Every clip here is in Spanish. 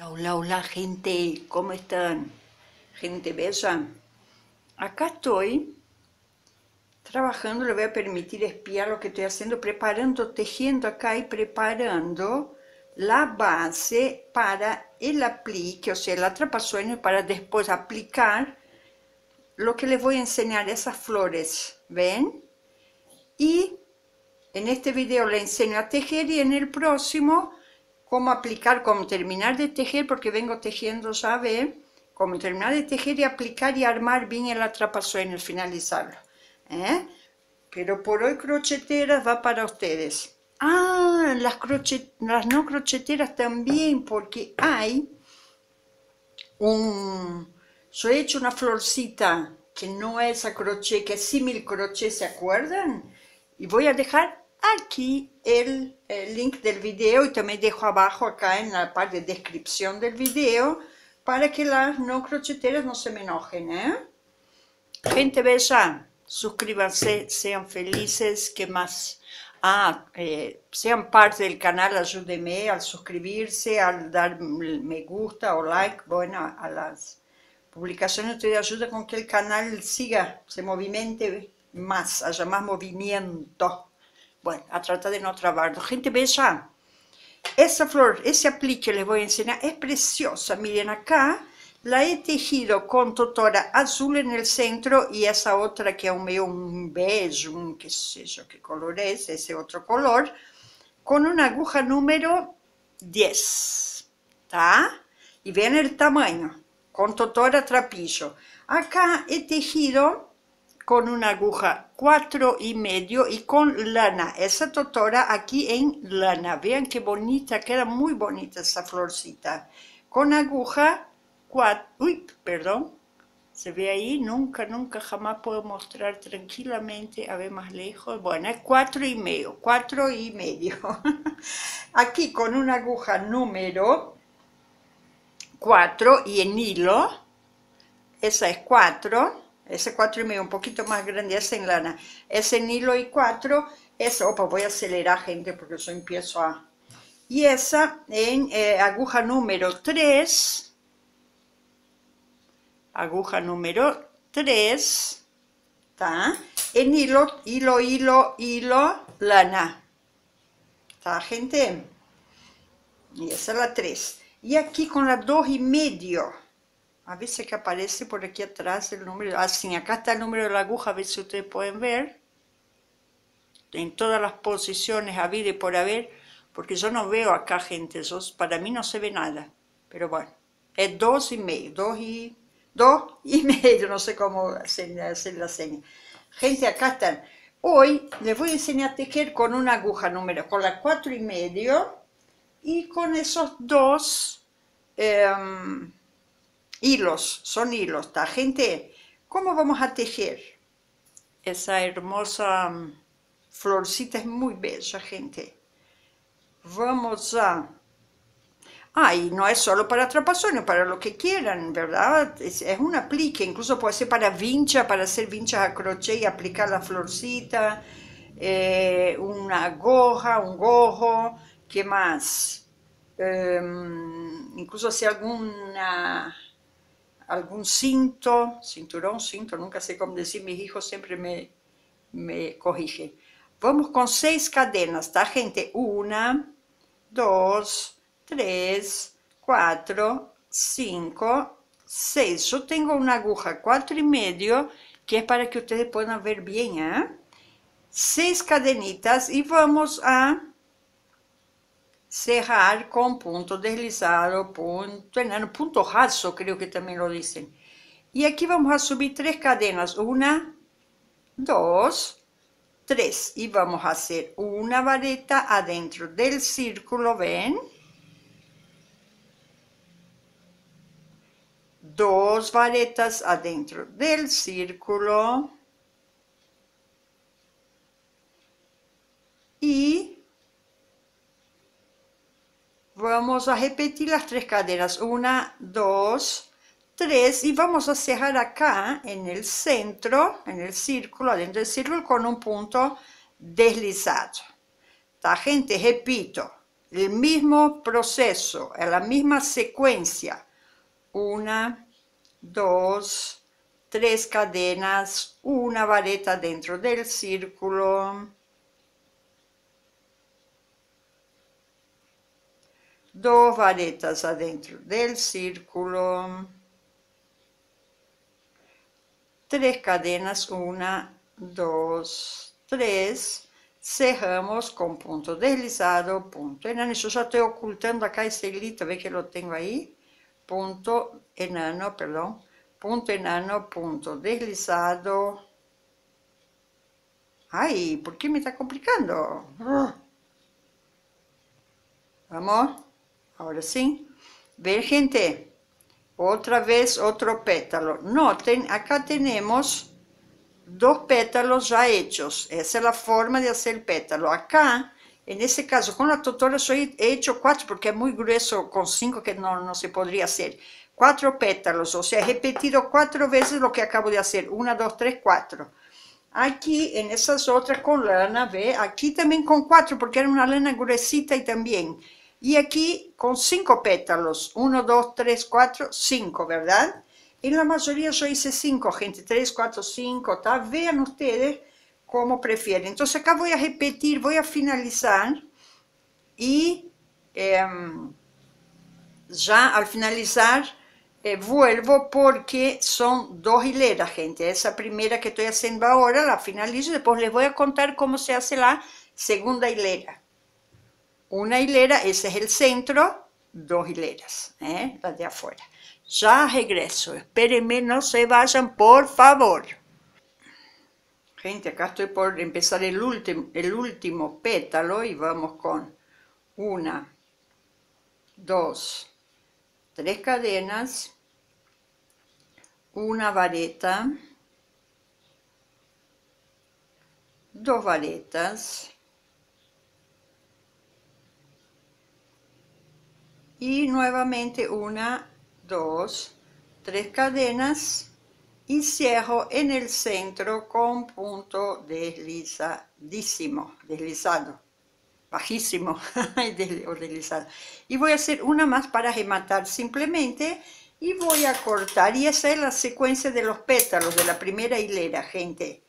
Hola, hola, gente, ¿cómo están? Gente bella. Acá estoy trabajando, le voy a permitir espiar lo que estoy haciendo, preparando, tejiendo acá y preparando la base para el aplique, o sea, el atrapasueños para después aplicar lo que les voy a enseñar, esas flores, ¿ven? Y en este video le enseño a tejer y en el próximo cómo aplicar, cómo terminar de tejer, porque vengo tejiendo, ¿sabe? Cómo terminar de tejer y aplicar y armar bien el atrapasueños, finalizarlo. ¿eh? Pero por hoy crocheteras va para ustedes. Ah, las, las no crocheteras también, porque hay un... Yo he hecho una florcita que no es a crochet, que es símil crochet, ¿se acuerdan? Y voy a dejar aquí el, link del video y también dejo abajo acá en la parte de descripción del video para que las no crocheteras no se me enojen, ¿eh? Gente bella, suscríbanse, sean felices, que más? Ah, eh, sean parte del canal, ayúdenme al suscribirse, al dar me gusta o like, bueno, a las publicaciones te ayuda con que el canal siga, se movimente más, haya más movimiento. Bueno, a tratar de no trabarlo. Gente bella, esa flor, ese aplique les voy a enseñar, es preciosa. Miren acá, la he tejido con totora azul en el centro y esa otra que es un medio un beige, un qué sé yo qué color es, ese otro color, con una aguja número 10, ¿está? Y vean el tamaño, con totora trapillo. Acá he tejido con una aguja cuatro y medio y con lana. Esa totora aquí en lana. Vean qué bonita, queda muy bonita esa florcita. Con aguja cuatro, uy, perdón, se ve ahí, nunca, nunca, jamás puedo mostrar tranquilamente, a ver más lejos, bueno, es cuatro y medio, cuatro y medio. Aquí con una aguja número 4 y en hilo, esa es 4, ese cuatro y medio, un poquito más grande, ese en lana, ese en hilo y cuatro, ese, opa, voy a acelerar gente porque yo empiezo a... Y esa en eh, aguja número 3, aguja número 3, ¿está? En hilo, hilo, hilo, hilo, lana, ¿está gente? Y esa es la 3. Y aquí con la 2 y medio, a veces que aparece por aquí atrás el número, así, acá está el número de la aguja, a ver si ustedes pueden ver, en todas las posiciones, a y por haber, porque yo no veo acá gente, para mí no se ve nada, pero bueno, es dos y medio, dos y, dos y medio, no sé cómo hacer, hacer la seña. Gente, acá están. Hoy les voy a enseñar a tejer con una aguja número, con la cuatro y medio, y con esos dos, em, hilos, son hilos, ¿está gente? ¿Cómo vamos a tejer? Esa hermosa mm, florcita es muy bella, gente. Vamos a... Ah, y no es solo para atrapasones, para lo que quieran, ¿verdad? Es, un aplique, incluso puede ser para vincha, para hacer vinchas a crochet y aplicar la florcita, eh, una goja, un gojo, ¿qué más? Em, incluso si alguna algún cinto, cinturón, cinto, nunca sé cómo decir, mis hijos siempre me, me corrigen. Vamos con seis cadenas, ¿está gente? Una, dos, tres, cuatro, cinco, seis. Yo tengo una aguja cuatro y medio, que es para que ustedes puedan ver bien, ¿eh? Seis cadenitas y vamos a cerrar con punto deslizado, punto punto raso, creo que también lo dicen. Y aquí vamos a subir tres cadenas, una, dos, tres. Y vamos a hacer una vareta adentro del círculo, ¿ven? Dos varetas adentro del círculo. Y Vamos a repetir las tres cadenas. Una, dos, tres. Y vamos a cerrar acá en el centro, en el círculo, adentro del círculo, con un punto deslizado. ¿Está, gente? Repito. el mismo proceso, la misma secuencia. Una, dos, tres cadenas, una vareta dentro del círculo, dos varetas adentro del círculo, tres cadenas, una, dos, tres, cerramos com ponto deslizado, ponto enano, isso já estou ocultando acá esse hilito, vê que eu tenho aí, ponto enano, perdão, ponto enano, ponto deslizado, ai, por que me está complicando? Vamos, agora sim, ver gente, outra vez outro pétalo, notem, acá temos dos pétalos ya hechos. Esa es la forma de hacer pétalo. Acá, en este caso, con la tutora he hecho cuatro porque es muy grueso, con cinco que no, no se podría hacer. Cuatro pétalos, o sea, he repetido cuatro veces lo que acabo de hacer. Una, dos, tres, cuatro. Aquí, en esas otras con lana, ve, aquí también con cuatro, porque era una lana gruesita y también. Y aquí con cinco pétalos. Uno, dos, tres, cuatro, cinco, ¿verdad? En la mayoría yo hice 5, gente, 3, 4, 5, ¿tá? Vean ustedes como prefieren. Entonces acá voy a repetir, voy a finalizar y eh, ya al finalizar eh, vuelvo porque son dos hileras, gente. Esa primera que estoy haciendo ahora la finalizo y después les voy a contar cómo se hace la segunda hilera. Una hilera, ese es el centro, dos hileras, ¿eh? las de afuera. Ya regreso, espérenme, no se vayan, por favor. Gente, acá estoy por empezar el, último, el último pétalo y vamos con una, dos, tres cadenas, una vareta, dos varetas, y nuevamente una dos, tres cadenas y cierro en el centro con punto deslizadísimo, deslizado, bajísimo deslizado. Y voy a hacer una más para rematar simplemente y voy a cortar. Y es la secuencia de los pétalos de la primera hilera, gente.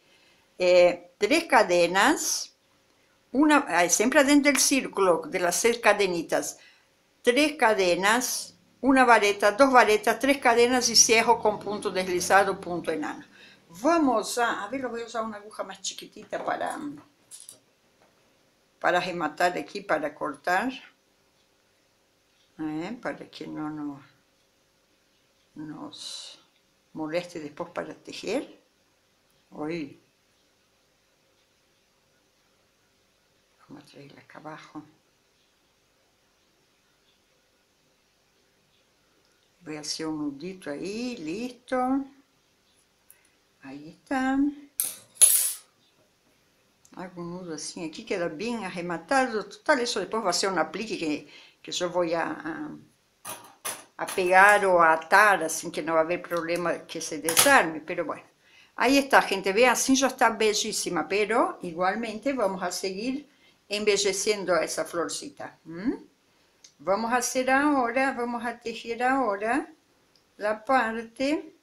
Eh, tres cadenas, una, siempre dentro del círculo de las seis cadenitas, tres cadenas, una vareta, dos varetas, tres cadenas y cierro con punto deslizado, punto enano. Vamos a, a ver, voy a usar una aguja más chiquitita para, para rematar aquí, para cortar, ¿eh? para que no nos moleste después para tejer. Hoy. Vamos a traerla acá abajo. Voy a hacer un nudito ahí, listo. Ahí está. Hago un nudo así, aquí queda bien arrematado. Total, eso después va a ser un aplique que, que yo voy a, a, pegar o a atar, así que no va a haber problema que se desarme, pero bueno. Ahí está, gente, vean, así ya está bellísima, pero igualmente vamos a seguir embelleciendo a esa florcita. Vamos a hacer ahora, vamos a tejer ahora la parte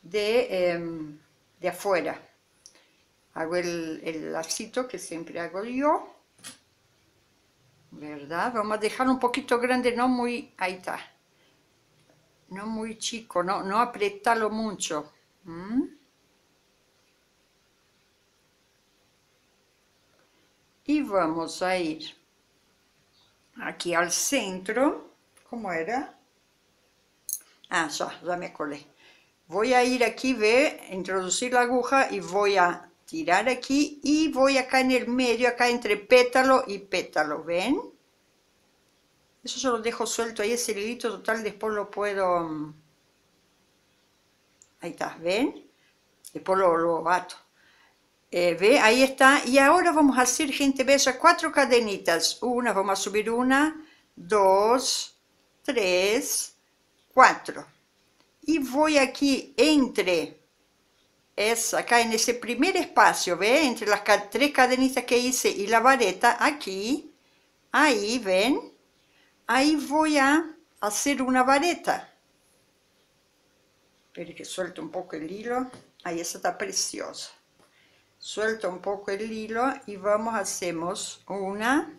de, em, de afuera. Hago el, el lacito que siempre hago yo. ¿Verdad? Vamos a dejarlo un poquito grande, no muy... Ahí está. No muy chico, no, no apretarlo mucho. Y vamos a ir aquí al centro, ¿cómo era? Ah, ya, ya me acordé. Voy a ir aquí, ve, introducir la aguja y voy a tirar aquí y voy acá en el medio, acá entre pétalo y pétalo, ¿ven? Eso yo lo dejo suelto ahí, ese hilito total, después lo puedo... Mm, ahí está, ¿ven? Después lo, lo bato. Eh, ve, ahí está. Y ahora vamos a hacer, gente bella, cuatro cadenitas. Una, vamos a subir una, dos, tres, cuatro. Y voy aquí entre esa, acá en ese primer espacio, ve, entre las tres cadenitas que hice y la vareta, aquí, ahí, ven, ahí voy a hacer una vareta. Espero que suelte un poco el hilo. Ahí está preciosa. Suelto un poco el hilo y vamos, hacemos una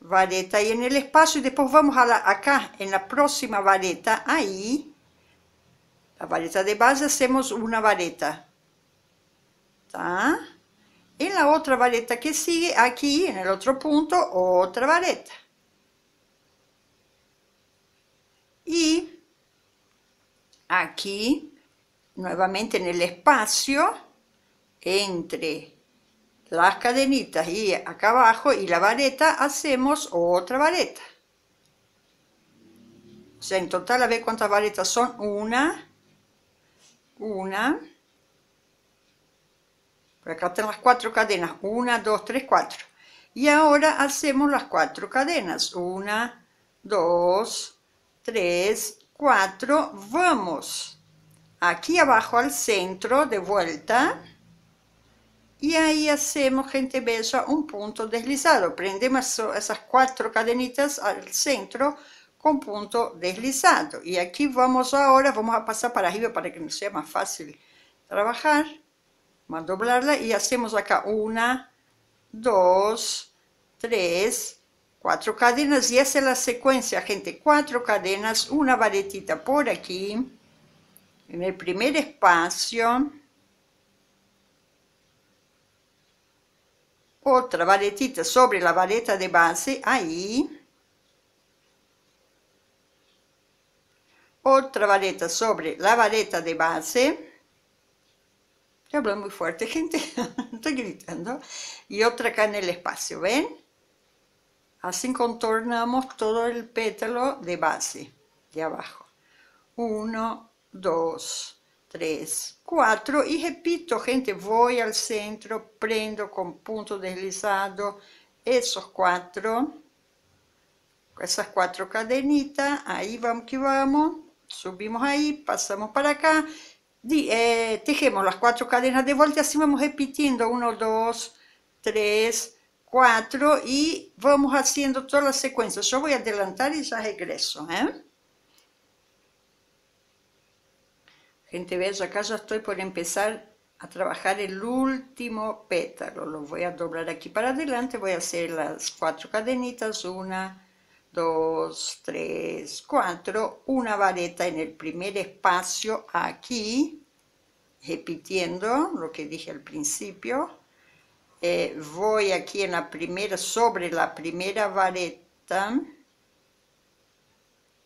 vareta y en el espacio y después vamos a la, acá en la próxima vareta, ahí, la vareta de base hacemos una vareta. En la otra vareta que sigue, aquí en el otro punto, otra vareta. Y aquí, nuevamente en el espacio, entre las cadenitas y acá abajo y la vareta, hacemos otra vareta. O sea, en total, a ver cuántas varetas son. Una, una, por acá están las cuatro cadenas, una, dos, tres, cuatro. Y ahora hacemos las cuatro cadenas, una, dos, tres, cuatro, vamos aquí abajo al centro de vuelta y ahí hacemos, gente bella, un punto deslizado. Prendemos esas cuatro cadenitas al centro con punto deslizado. Y aquí vamos ahora, vamos a pasar para arriba para que nos sea más fácil trabajar a doblarla y hacemos acá una, dos, tres, cuatro cadenas y esa es la secuencia, gente, cuatro cadenas, una varetita por aquí, en el primer espacio, otra varetita sobre la vareta de base, ahí, otra vareta sobre la vareta de base, hablo muy fuerte, gente, estoy gritando. Y otra acá en el espacio, ¿ven? Así contornamos todo el pétalo de base, de abajo. Uno, dos, tres, cuatro. Y repito, gente, voy al centro, prendo con punto deslizado esos cuatro, esas cuatro cadenitas, ahí vamos que vamos, subimos ahí, pasamos para acá, eh, tejemos las cuatro cadenas de vuelta, así vamos repitiendo, uno, dos, tres, cuatro, y vamos haciendo todas las secuencias. Yo voy a adelantar y ya regreso, ¿eh? Gente, veis, acá ya estoy por empezar a trabajar el último pétalo. Lo voy a doblar aquí para adelante, voy a hacer las cuatro cadenitas, una, dos, tres, cuatro, una vareta en el primer espacio aquí, repitiendo lo que dije al principio. Eh, voy aquí en la primera, sobre la primera vareta,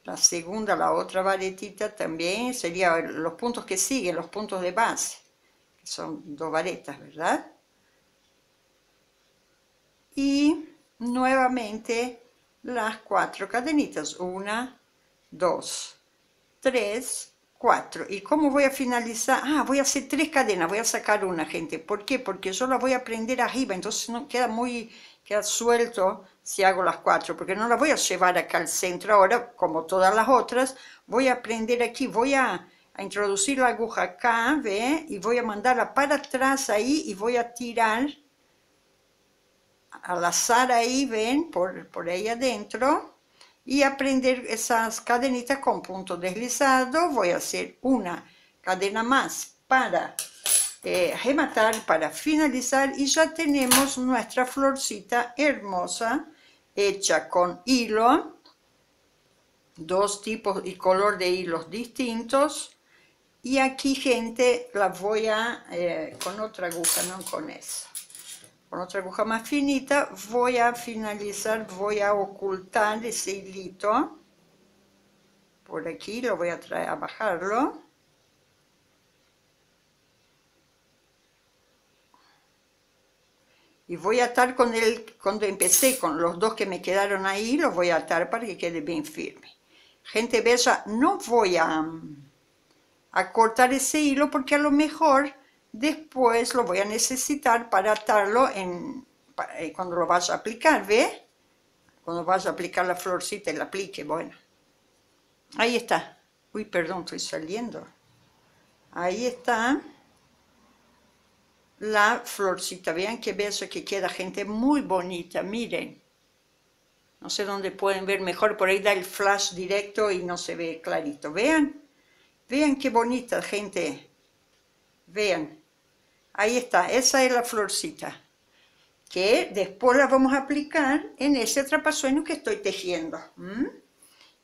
la segunda, la otra varetita también, serían los puntos que siguen, los puntos de base, que son dos varetas, ¿verdad? Y nuevamente las cuatro cadenitas, una, dos, tres, cuatro. ¿Y cómo voy a finalizar? Ah, voy a hacer tres cadenas, voy a sacar una, gente. ¿Por qué? Porque yo la voy a prender arriba, entonces no queda muy, queda suelto si hago las cuatro, porque no la voy a llevar acá al centro ahora, como todas las otras, voy a prender aquí, voy a, a introducir la aguja acá, ¿ve? Y voy a mandarla para atrás ahí y voy a tirar al azar ahí, ven, por, por ahí adentro, y aprender esas cadenitas con punto deslizado. Voy a hacer una cadena más para eh, rematar, para finalizar, y ya tenemos nuestra florcita hermosa, hecha con hilo, dos tipos y color de hilos distintos, y aquí, gente, la voy a, eh, con otra aguja, no con esa. Con otra aguja más finita voy a finalizar, voy a ocultar ese hilito. Por aquí, lo voy a traer a bajarlo y voy a atar con el, cuando empecé con los dos que me quedaron ahí, los voy a atar para que quede bien firme. Gente bella, no voy a, a cortar ese hilo porque a lo mejor Después lo voy a necesitar para atarlo en, eh, cuando lo vas a aplicar, ¿ve? Cuando vas a aplicar la florcita y la aplique, bueno. Ahí está. Uy, perdón, estoy saliendo. Ahí está la florcita. Vean qué beso que queda, gente, muy bonita, miren. No sé dónde pueden ver mejor, por ahí da el flash directo y no se ve clarito. Vean, vean qué bonita, gente. Vean, ahí está, esa es la florcita. Que después la vamos a aplicar en ese trapasueño que estoy tejiendo.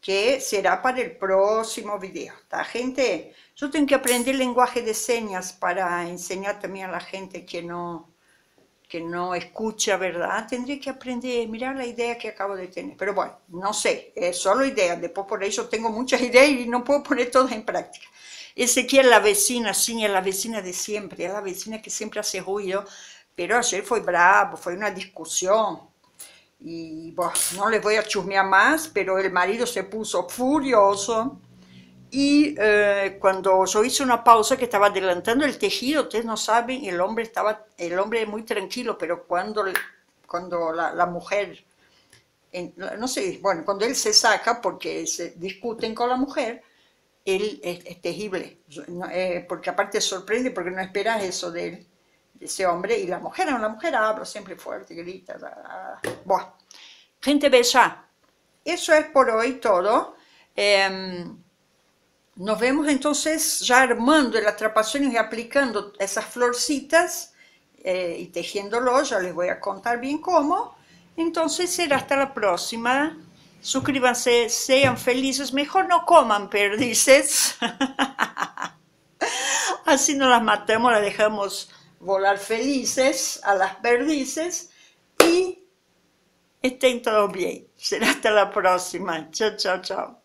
Que será para el próximo video. ¿Está, gente? Yo tengo que aprender lenguaje de señas para enseñar también a la gente que no, que no escucha, ¿verdad? Tendría que aprender, mirar la idea que acabo de tener. Pero bueno, no sé, es solo idea. Después por eso tengo muchas ideas y no puedo poner todas en práctica. Ezequiel, la vecina, sí, es la vecina de siempre, es la vecina que siempre hace ruido, pero ayer fue bravo, fue una discusión. Y bueno, no les voy a chusmear más, pero el marido se puso furioso y eh, cuando yo hice una pausa que estaba adelantando el tejido, ustedes no saben, el hombre estaba, el hombre muy tranquilo, pero cuando, cuando la, mujer, no sé, bueno, cuando él se saca porque se discuten con la mujer, él es, es tejible, eh, porque aparte sorprende porque no esperas eso de, él, ese hombre, y la mujer, la mujer habla siempre fuerte, grita, bueno, gente bella, eso es por hoy todo. Em, nos vemos entonces ya armando el atrapasueño y aplicando esas florcitas eh, y tejiéndolo, ya les voy a contar bien cómo. Entonces será hasta la próxima. Suscríbanse, sean felices, mejor no coman perdices. Así no las matamos, las dejamos volar felices a las perdices y estén todos bien. Será hasta la próxima. Chao, chao, chao.